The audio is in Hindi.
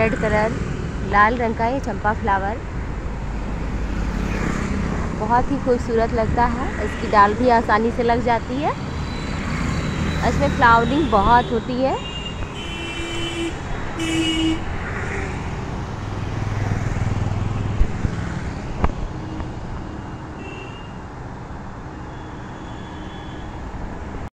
रेड कलर, लाल रंग का ये चंपा फ्लावर। बहुत ही खूबसूरत लगता है। इसकी डाल भी आसानी से लग जाती है। इसमें फ्लावरिंग बहुत होती है।